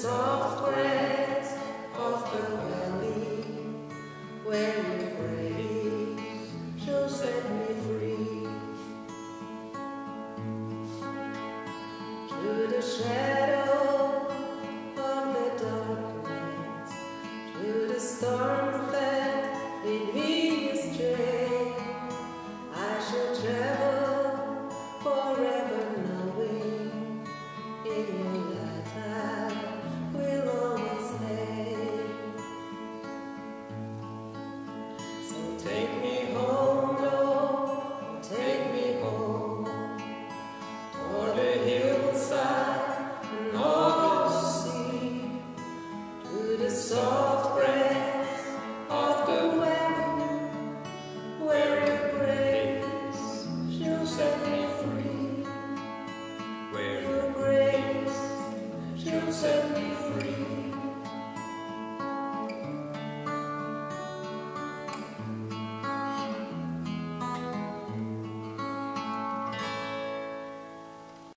soft breaths of the valley where you breathe, she'll set me free. To the shadow